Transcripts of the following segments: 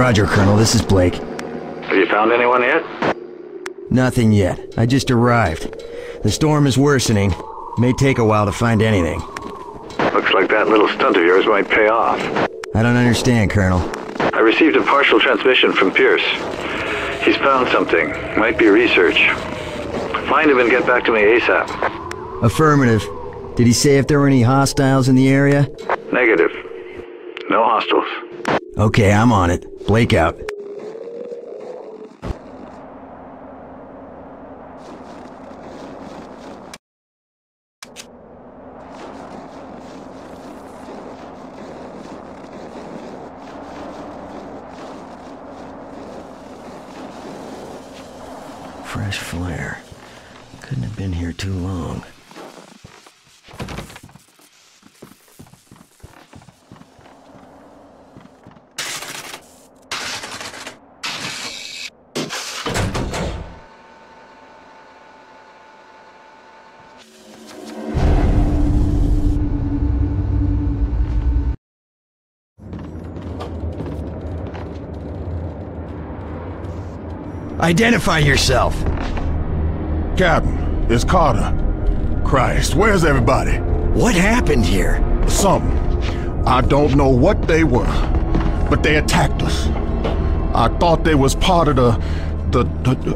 Roger, Colonel. This is Blake. Have you found anyone yet? Nothing yet. I just arrived. The storm is worsening. May take a while to find anything. Looks like that little stunt of yours might pay off. I don't understand, Colonel. I received a partial transmission from Pierce. He's found something. Might be research. Find him and get back to me ASAP. Affirmative. Did he say if there were any hostiles in the area? Negative. No hostiles. Okay, I'm on it. Blake out. Identify yourself! Captain, it's Carter. Christ, where's everybody? What happened here? Something. I don't know what they were, but they attacked us. I thought they was part of the, the, the, the...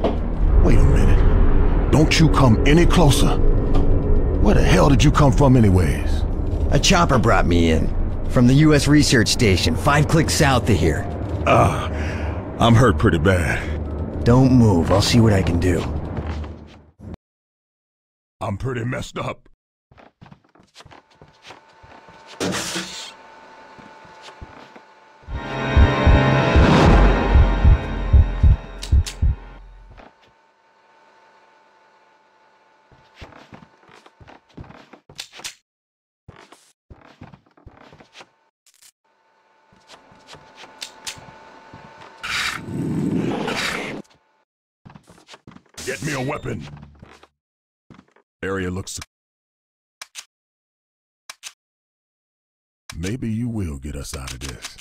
Wait a minute. Don't you come any closer. Where the hell did you come from anyways? A chopper brought me in. From the U.S. Research Station, five clicks south of here. Ah, I'm hurt pretty bad. Don't move, I'll see what I can do. I'm pretty messed up. Area looks... Maybe you will get us out of this.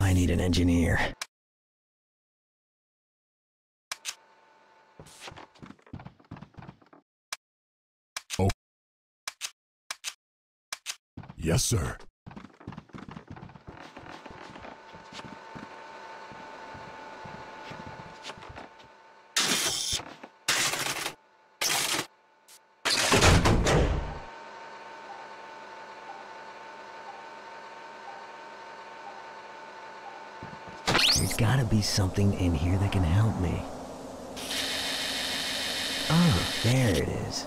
I need an engineer. Yes, sir. There's gotta be something in here that can help me. Oh, there it is.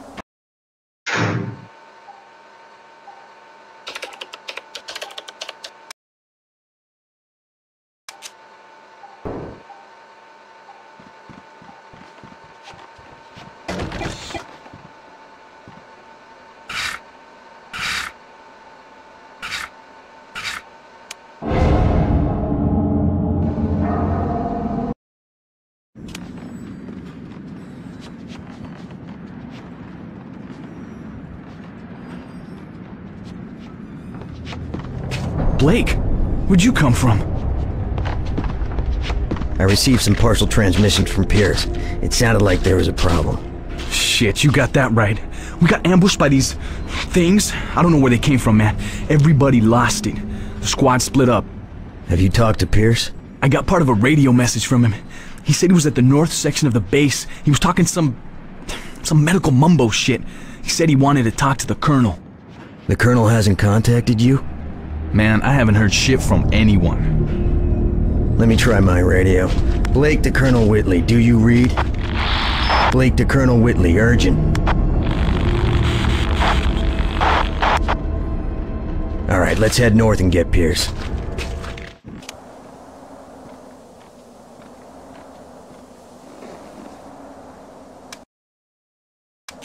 Blake, where'd you come from? I received some partial transmissions from Pierce. It sounded like there was a problem. Shit, you got that right. We got ambushed by these things. I don't know where they came from, man. Everybody lost it. The squad split up. Have you talked to Pierce? I got part of a radio message from him. He said he was at the north section of the base. He was talking some... some medical mumbo shit. He said he wanted to talk to the colonel. The colonel hasn't contacted you? Man, I haven't heard shit from anyone. Let me try my radio. Blake to Colonel Whitley, do you read? Blake to Colonel Whitley, urgent. Alright, let's head north and get Pierce.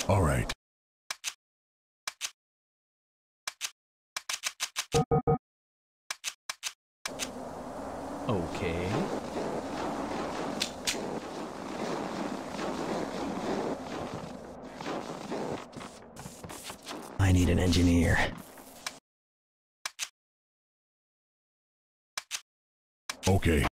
All right. Okay. I need an engineer. Okay.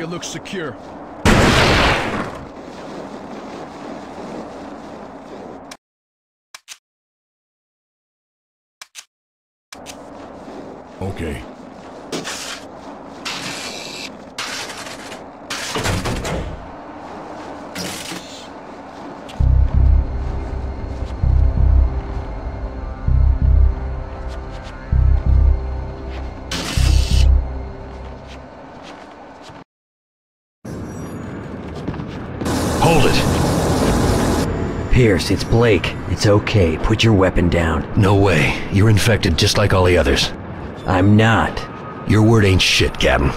Area looks secure. Pierce, it's Blake. It's okay. Put your weapon down. No way. You're infected just like all the others. I'm not. Your word ain't shit, Captain.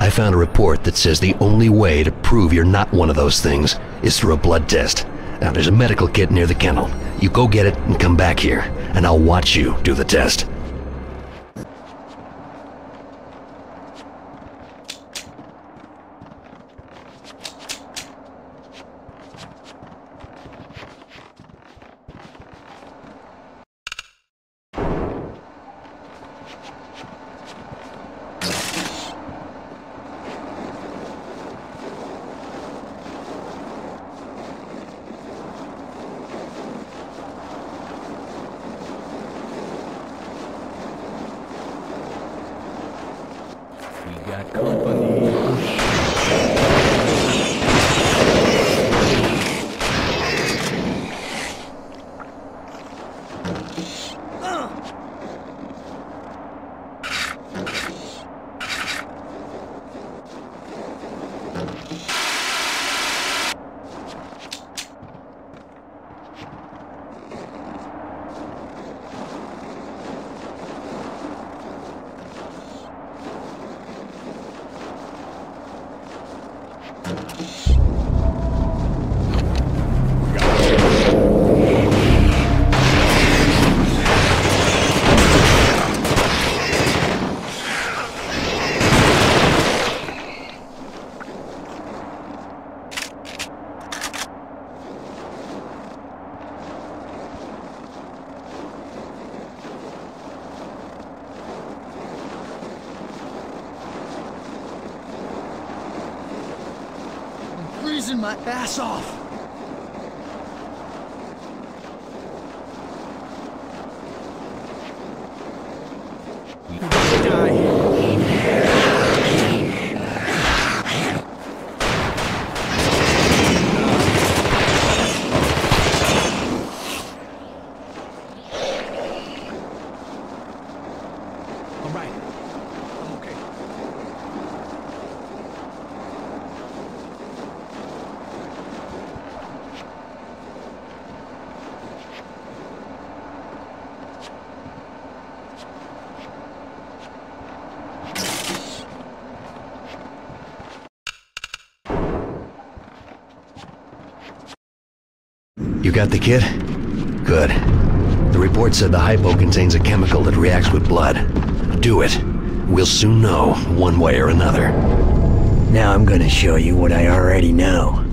I found a report that says the only way to prove you're not one of those things is through a blood test. Now, there's a medical kit near the kennel. You go get it and come back here, and I'll watch you do the test. Freezing my ass off. Die. All right. I'm okay. You got the kit? Good. The report said the hypo contains a chemical that reacts with blood. Do it. We'll soon know, one way or another. Now I'm gonna show you what I already know.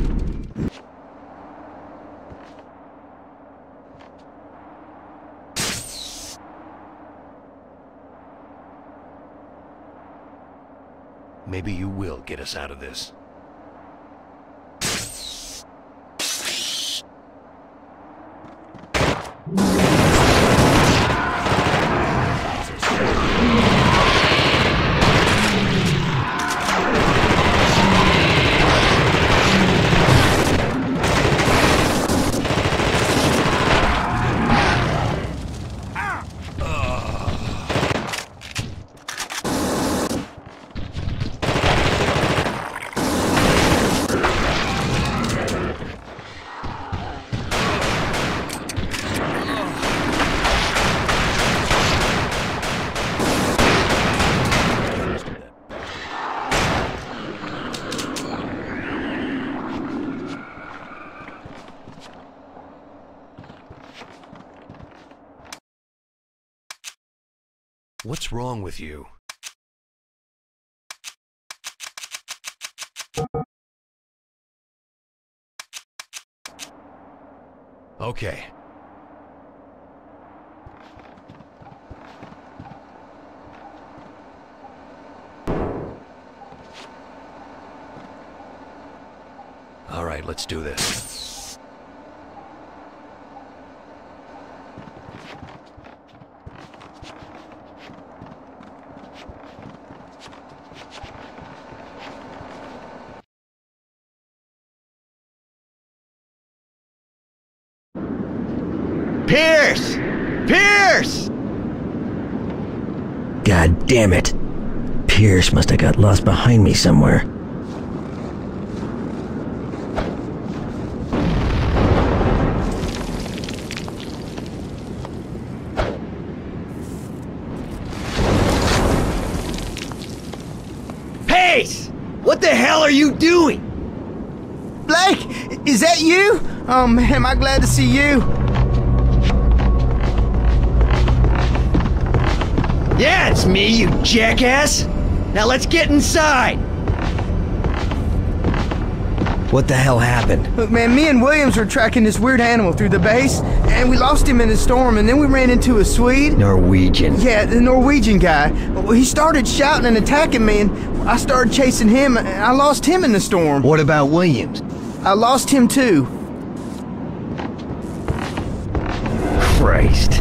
Maybe you will get us out of this. What's wrong with you? Okay. All right, let's do this. Pierce! Pierce! God damn it. Pierce must have got lost behind me somewhere. Pace! What the hell are you doing? Blake, is that you? Oh man, am I glad to see you. It's me, you jackass! Now let's get inside! What the hell happened? Look, man, me and Williams were tracking this weird animal through the base, and we lost him in the storm, and then we ran into a Swede. Norwegian. Yeah, the Norwegian guy. Well, He started shouting and attacking me, and I started chasing him, and I lost him in the storm. What about Williams? I lost him too. Christ.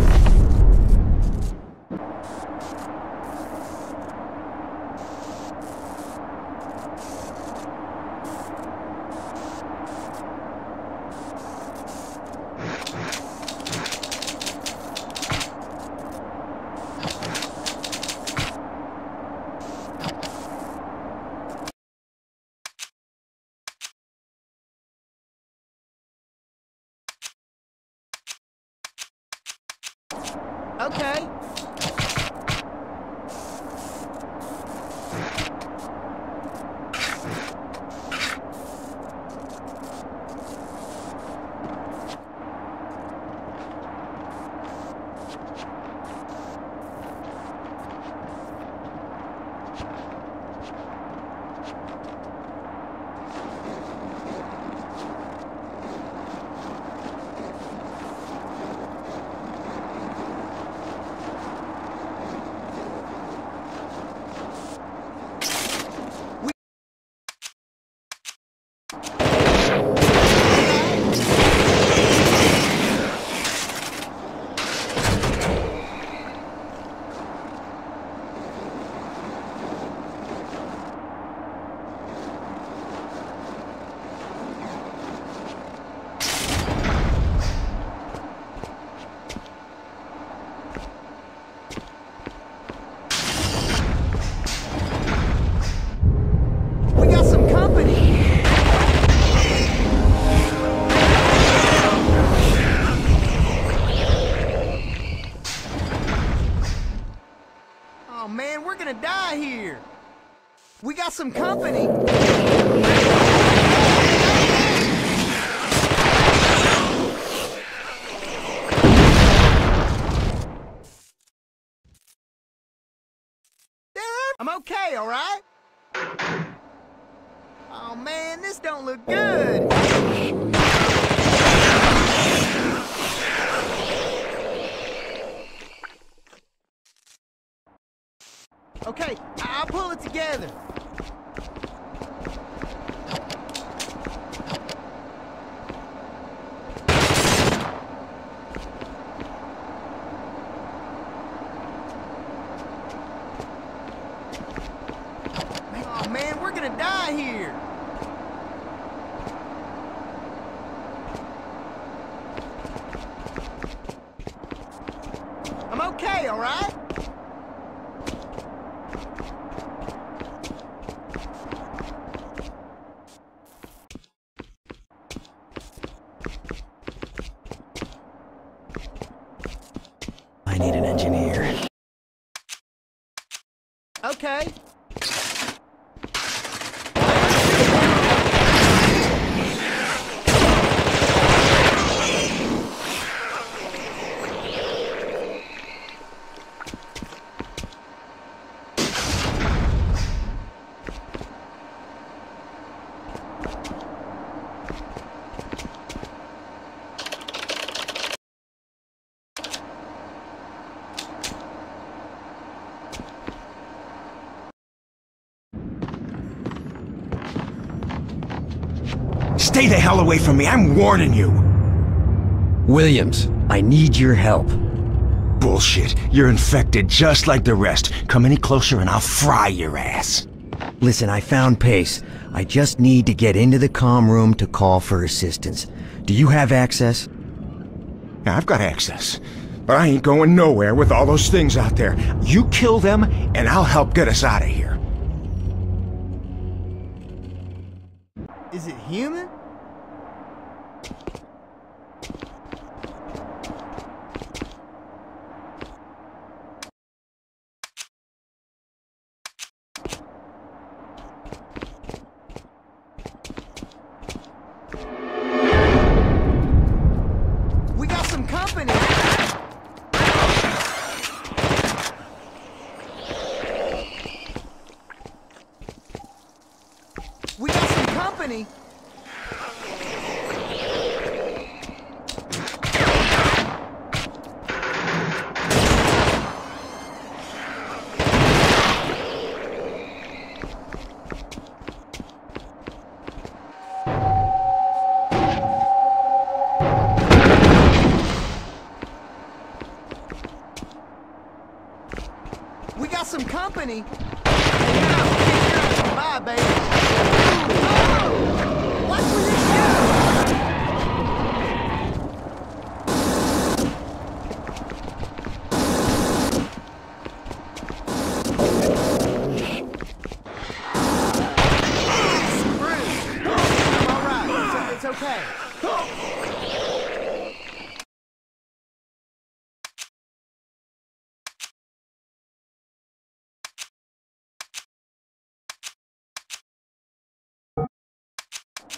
Gonna die here. I'm okay, all right? I need an engineer. Okay. Stay the hell away from me, I'm warning you! Williams, I need your help. Bullshit. You're infected just like the rest. Come any closer and I'll fry your ass. Listen, I found Pace. I just need to get into the comm room to call for assistance. Do you have access? Now, I've got access. But I ain't going nowhere with all those things out there. You kill them, and I'll help get us out of here. Is it human?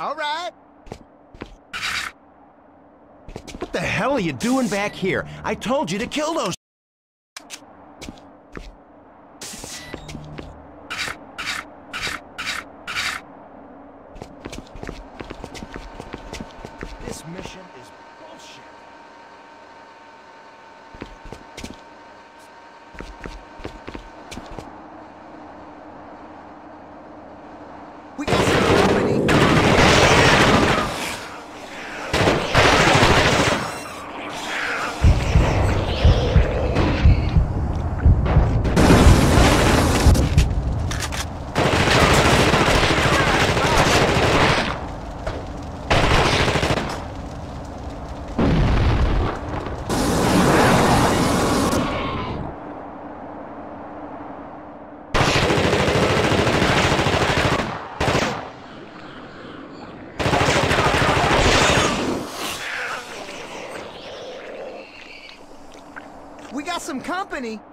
All right. What the hell are you doing back here? I told you to kill those. We got some company. We got some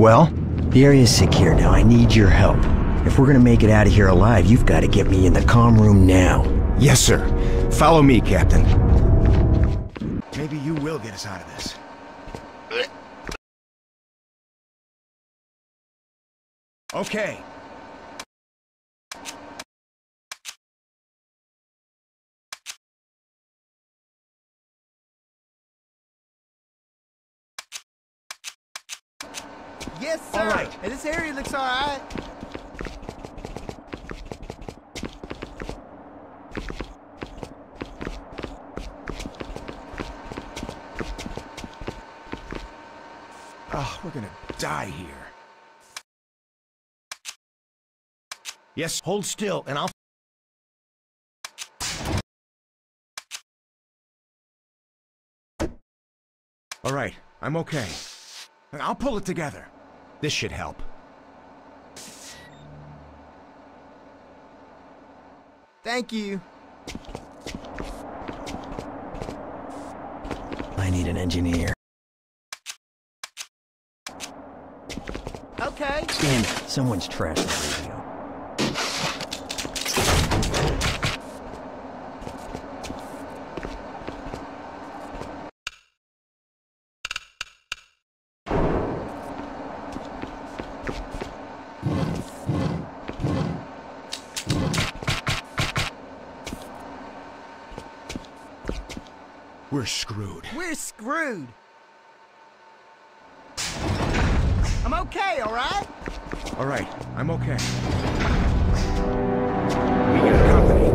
Well, the area's secure now. I need your help. If we're gonna make it out of here alive, you've got to get me in the comm room now. Yes, sir. Follow me, Captain. Maybe you will get us out of this. Okay. Yes, sir. All right. Hey, this area looks all right. Oh, we're gonna die here. Yes, hold still, and I'll... All right, I'm okay. I'll pull it together. This should help. Thank you. I need an engineer. okay? Stan, someone's trash the radio. We're screwed. We're screwed! Okay, all right? All right, I'm okay. We got company.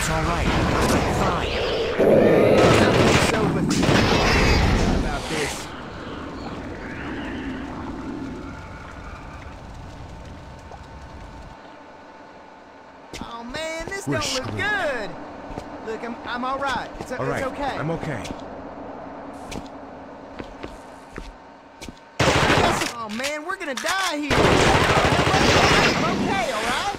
It's all right. I'm fine. It's over. How about this? Oh man, this We're don't screwed. look good. Look, I'm I'm all right. It's, All right, it's okay. I'm okay. Oh man, we're gonna die here. I'm okay, all right?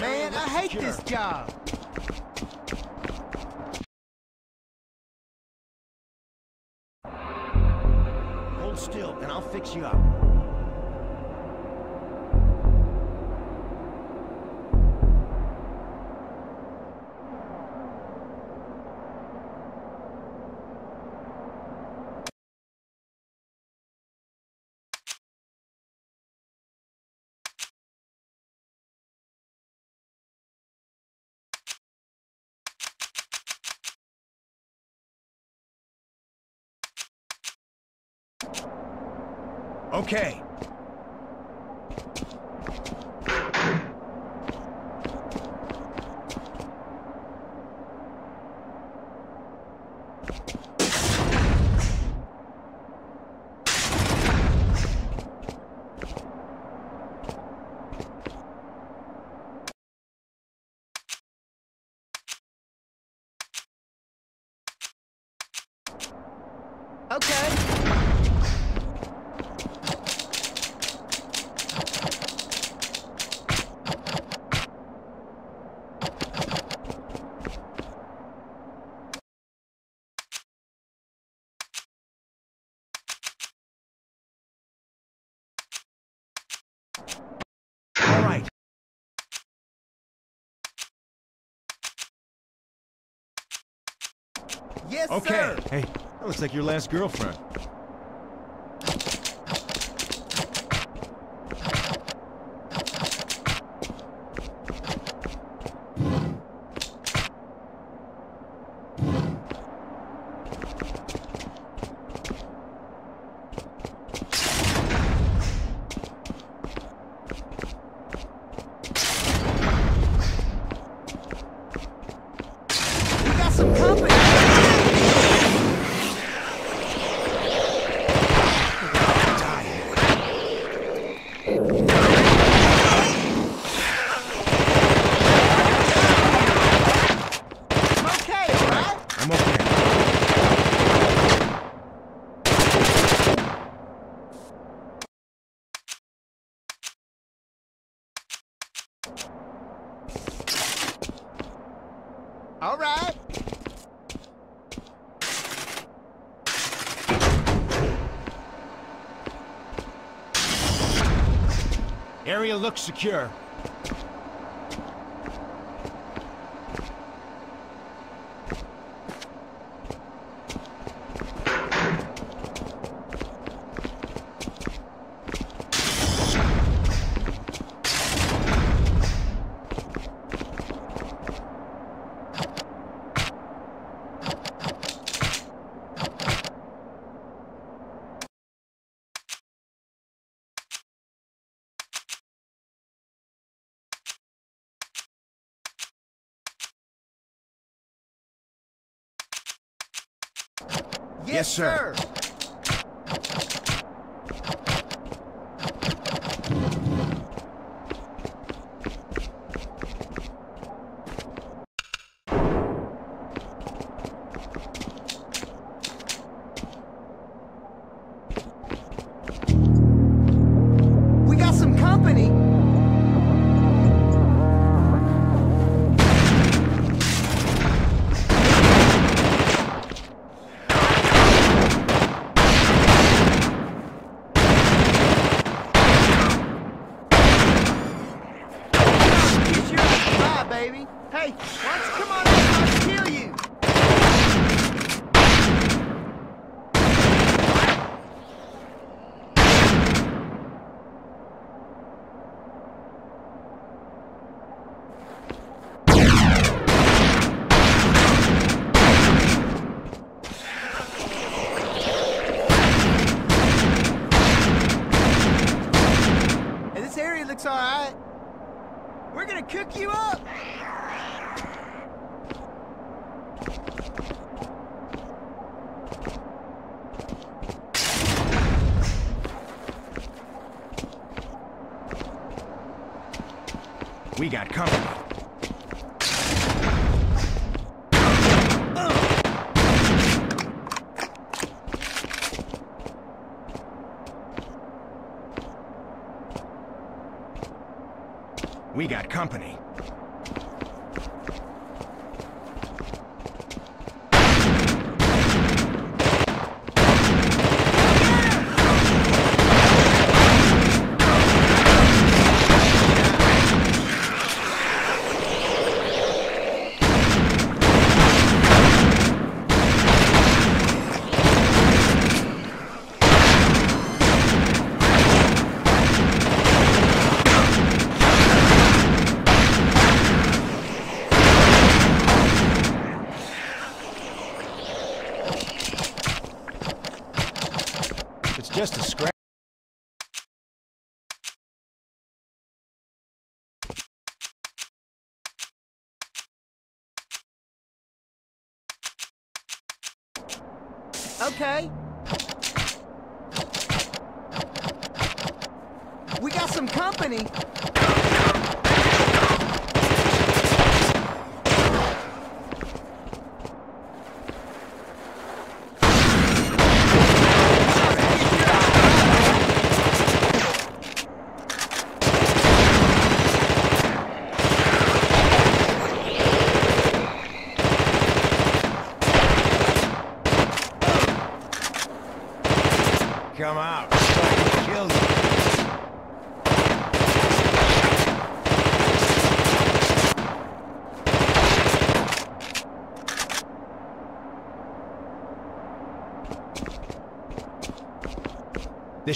Man, I hate this job. Okay. Okay. All right. Yes, Okay. sir. Hey, that looks like your last girlfriend. We got some company. I'm okay, all right? I'm okay. All right. Area looks secure. Yes, sir. sir. We got company.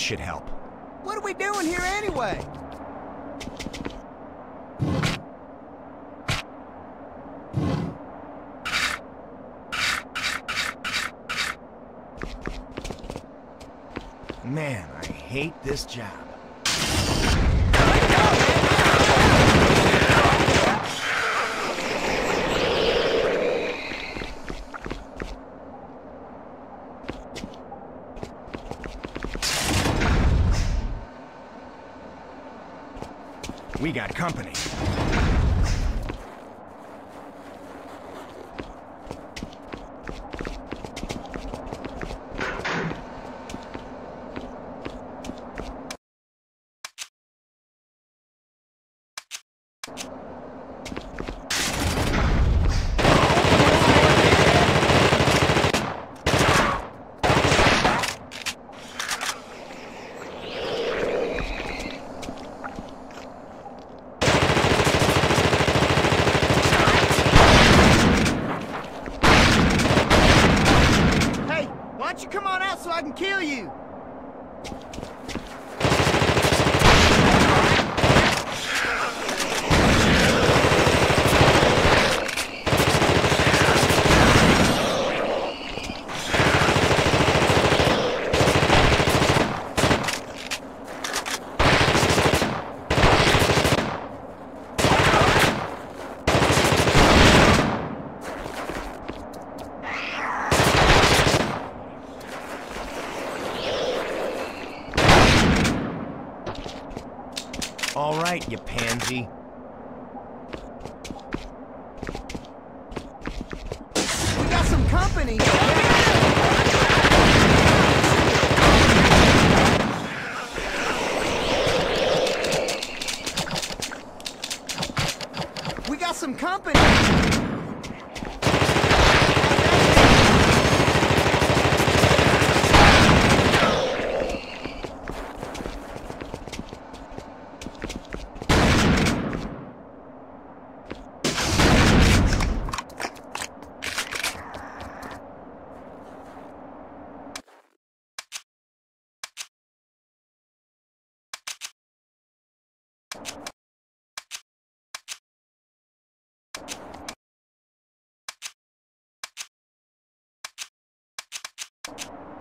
This should help. What are we doing here anyway? Man, I hate this job. company.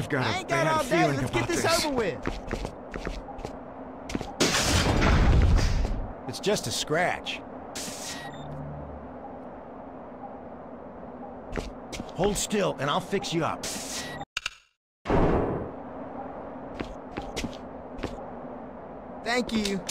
I've got I ain't got all day. Let's get this, this. over with. It's just a scratch. Hold still, and I'll fix you up. Thank you.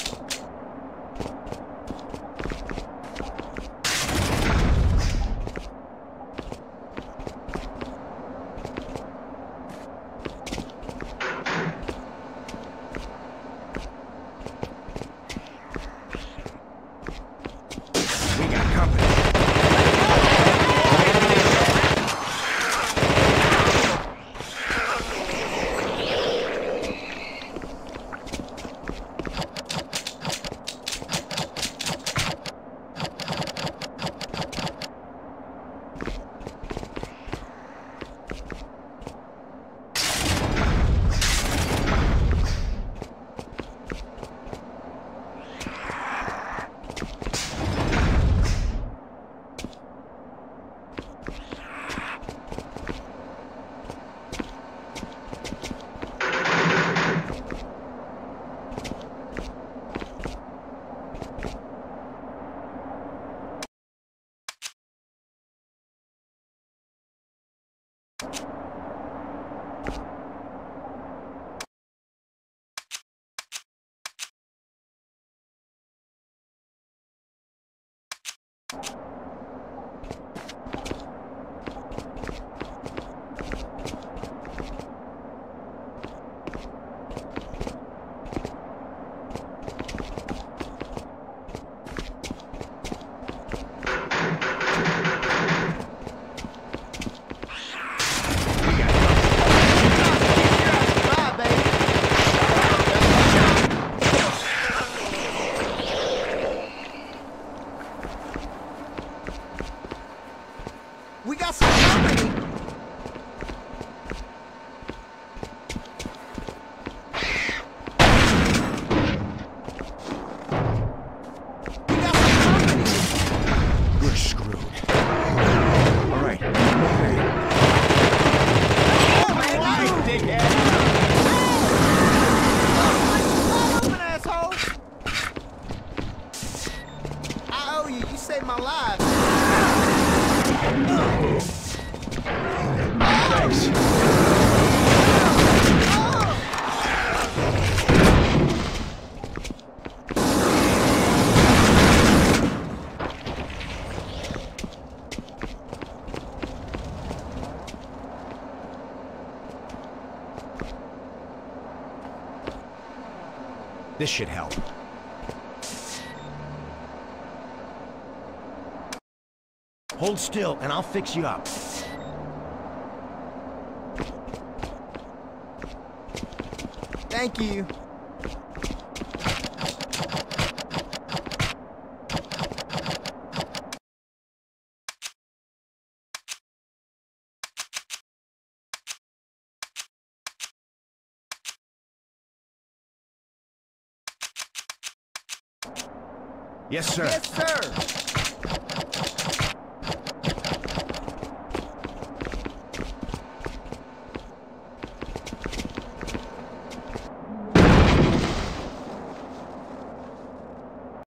This should help. Hold still, and I'll fix you up. Thank you. Yes, sir. Yes, sir.